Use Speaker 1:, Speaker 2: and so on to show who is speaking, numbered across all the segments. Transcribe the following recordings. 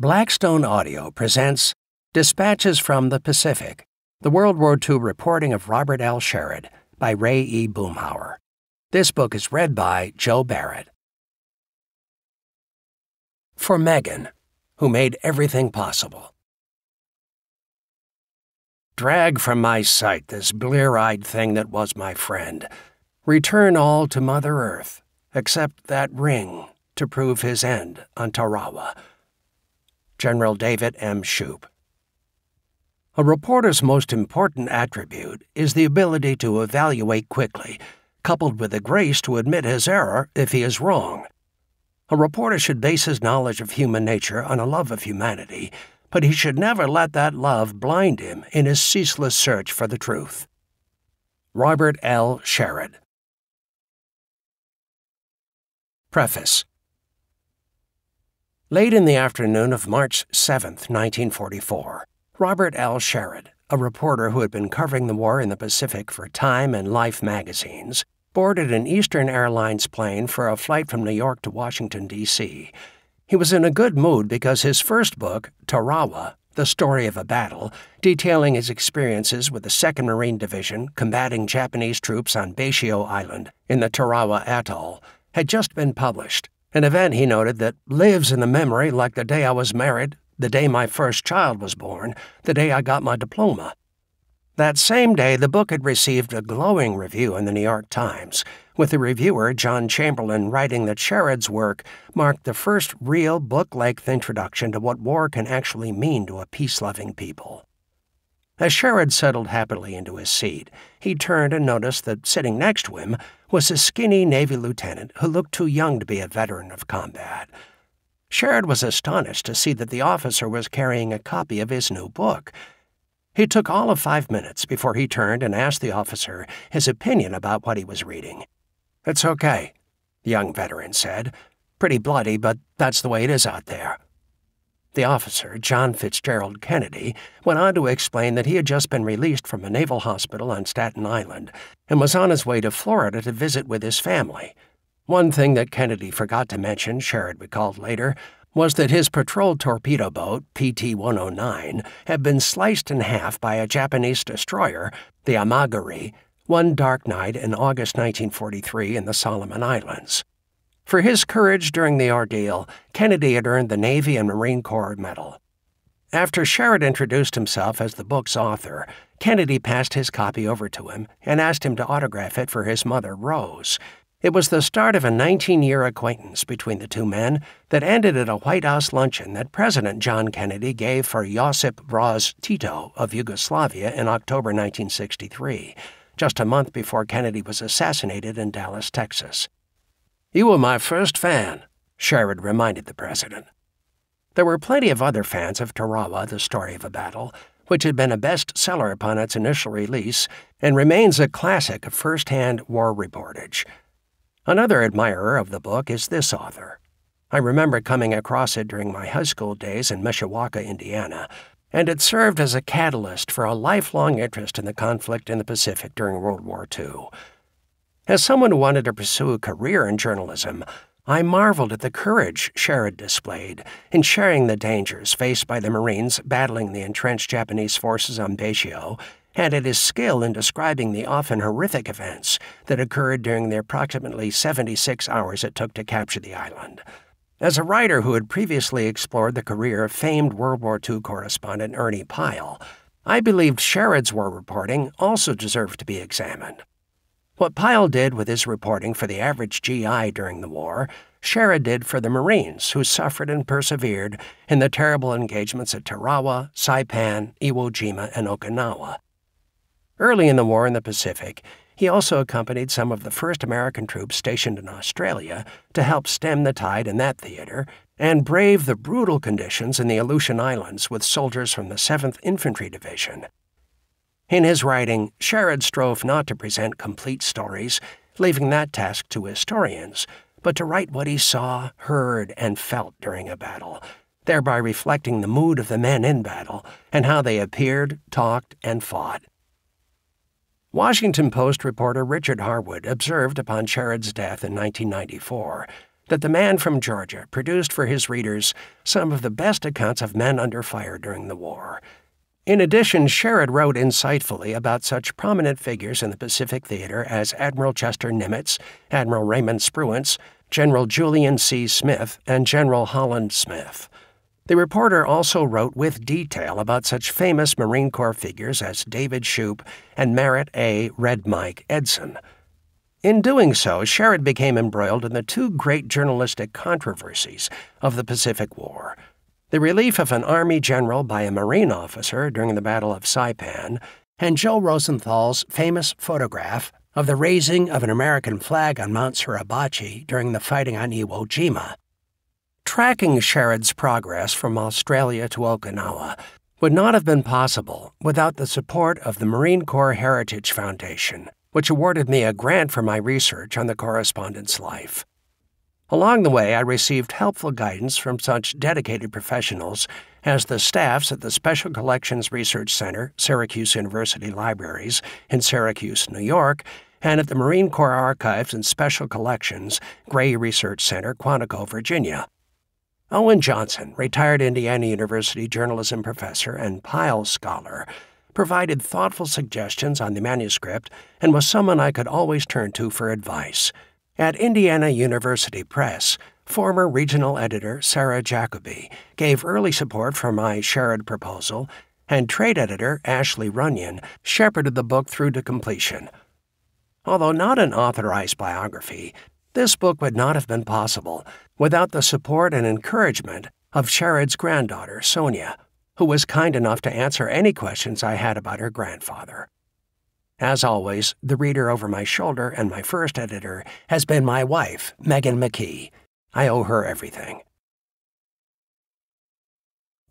Speaker 1: Blackstone Audio presents Dispatches from the Pacific, the World War II reporting of Robert L. Sherrod by Ray E. Boomhower. This book is read by Joe Barrett. For Megan, who made everything possible. Drag from my sight this blear eyed thing that was my friend. Return all to Mother Earth, except that ring to prove his end on Tarawa. General David M. Shoup. A reporter's most important attribute is the ability to evaluate quickly, coupled with the grace to admit his error if he is wrong. A reporter should base his knowledge of human nature on a love of humanity, but he should never let that love blind him in his ceaseless search for the truth. Robert L. Sherrod. Preface Late in the afternoon of March 7, 1944, Robert L. Sherrod, a reporter who had been covering the war in the Pacific for Time and Life magazines, boarded an Eastern Airlines plane for a flight from New York to Washington, D.C. He was in a good mood because his first book, Tarawa, The Story of a Battle, detailing his experiences with the 2nd Marine Division combating Japanese troops on Betio Island in the Tarawa Atoll, had just been published an event, he noted, that lives in the memory like the day I was married, the day my first child was born, the day I got my diploma. That same day, the book had received a glowing review in the New York Times, with the reviewer, John Chamberlain, writing that Sherrod's work marked the first real book length introduction to what war can actually mean to a peace loving people. As Sherrod settled happily into his seat, he turned and noticed that sitting next to him was a skinny Navy lieutenant who looked too young to be a veteran of combat. Sherrod was astonished to see that the officer was carrying a copy of his new book. He took all of five minutes before he turned and asked the officer his opinion about what he was reading. It's okay, the young veteran said. Pretty bloody, but that's the way it is out there. The officer, John Fitzgerald Kennedy, went on to explain that he had just been released from a naval hospital on Staten Island and was on his way to Florida to visit with his family. One thing that Kennedy forgot to mention, Sherrod recalled later, was that his patrol torpedo boat, PT 109, had been sliced in half by a Japanese destroyer, the Amagiri, one dark night in August 1943 in the Solomon Islands. For his courage during the ordeal, Kennedy had earned the Navy and Marine Corps Medal. After Sherrod introduced himself as the book's author, Kennedy passed his copy over to him and asked him to autograph it for his mother, Rose. It was the start of a 19 year acquaintance between the two men that ended at a White House luncheon that President John Kennedy gave for Josip Broz Tito of Yugoslavia in October 1963, just a month before Kennedy was assassinated in Dallas, Texas. You were my first fan, Sherrod reminded the president. There were plenty of other fans of Tarawa, The Story of a Battle, which had been a bestseller upon its initial release and remains a classic of first-hand war reportage. Another admirer of the book is this author. I remember coming across it during my high school days in Mishawaka, Indiana, and it served as a catalyst for a lifelong interest in the conflict in the Pacific during World War II. As someone who wanted to pursue a career in journalism, I marveled at the courage Sherrod displayed in sharing the dangers faced by the Marines battling the entrenched Japanese forces on Betio, and at his skill in describing the often horrific events that occurred during the approximately 76 hours it took to capture the island. As a writer who had previously explored the career of famed World War II correspondent Ernie Pyle, I believed Sherrod's war reporting also deserved to be examined. What Pyle did with his reporting for the average GI during the war, Sherrod did for the Marines who suffered and persevered in the terrible engagements at Tarawa, Saipan, Iwo Jima, and Okinawa. Early in the war in the Pacific, he also accompanied some of the first American troops stationed in Australia to help stem the tide in that theater and brave the brutal conditions in the Aleutian Islands with soldiers from the 7th Infantry Division. In his writing, Sherrod strove not to present complete stories, leaving that task to historians, but to write what he saw, heard, and felt during a battle, thereby reflecting the mood of the men in battle and how they appeared, talked, and fought. Washington Post reporter Richard Harwood observed upon Sherrod's death in 1994 that the man from Georgia produced for his readers some of the best accounts of men under fire during the war. In addition, Sherrod wrote insightfully about such prominent figures in the Pacific Theater as Admiral Chester Nimitz, Admiral Raymond Spruance, General Julian C. Smith, and General Holland Smith. The reporter also wrote with detail about such famous Marine Corps figures as David Shoup and Merritt A. Red Mike Edson. In doing so, Sherrod became embroiled in the two great journalistic controversies of the Pacific War the relief of an Army general by a Marine officer during the Battle of Saipan, and Joe Rosenthal's famous photograph of the raising of an American flag on Mount Suribachi during the fighting on Iwo Jima. Tracking Sherrod's progress from Australia to Okinawa would not have been possible without the support of the Marine Corps Heritage Foundation, which awarded me a grant for my research on the correspondent's life. Along the way, I received helpful guidance from such dedicated professionals as the staffs at the Special Collections Research Center, Syracuse University Libraries in Syracuse, New York, and at the Marine Corps Archives and Special Collections, Gray Research Center, Quantico, Virginia. Owen Johnson, retired Indiana University journalism professor and Pyle scholar, provided thoughtful suggestions on the manuscript and was someone I could always turn to for advice. At Indiana University Press, former regional editor Sarah Jacoby gave early support for my Sherrod proposal, and trade editor Ashley Runyon shepherded the book through to completion. Although not an authorized biography, this book would not have been possible without the support and encouragement of Sherrod's granddaughter, Sonia, who was kind enough to answer any questions I had about her grandfather. As always, the reader over my shoulder and my first editor has been my wife, Megan McKee. I owe her everything.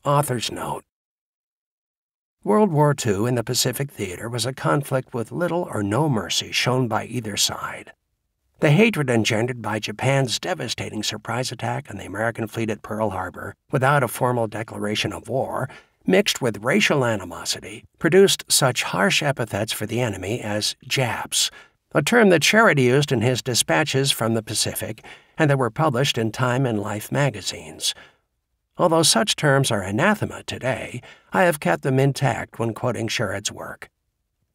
Speaker 1: Author's Note World War II in the Pacific Theater was a conflict with little or no mercy shown by either side. The hatred engendered by Japan's devastating surprise attack on the American fleet at Pearl Harbor without a formal declaration of war mixed with racial animosity, produced such harsh epithets for the enemy as Japs, a term that Sherrod used in his dispatches from the Pacific and that were published in Time and Life magazines. Although such terms are anathema today, I have kept them intact when quoting Sherrod's work.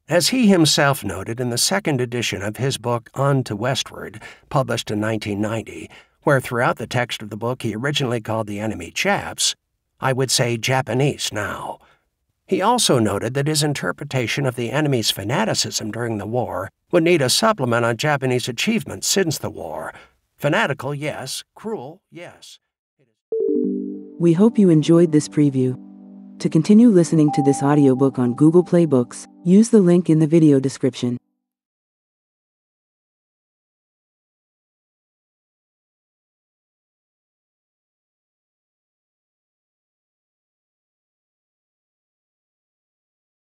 Speaker 1: As he himself noted in the second edition of his book On to Westward, published in 1990, where throughout the text of the book he originally called the enemy Japs, I would say Japanese now. He also noted that his interpretation of the enemy's fanaticism during the war would need a supplement on Japanese achievements since the war. Fanatical, yes. Cruel, yes.
Speaker 2: We hope you enjoyed this preview. To continue listening to this audiobook on Google Play Books, use the link in the video description.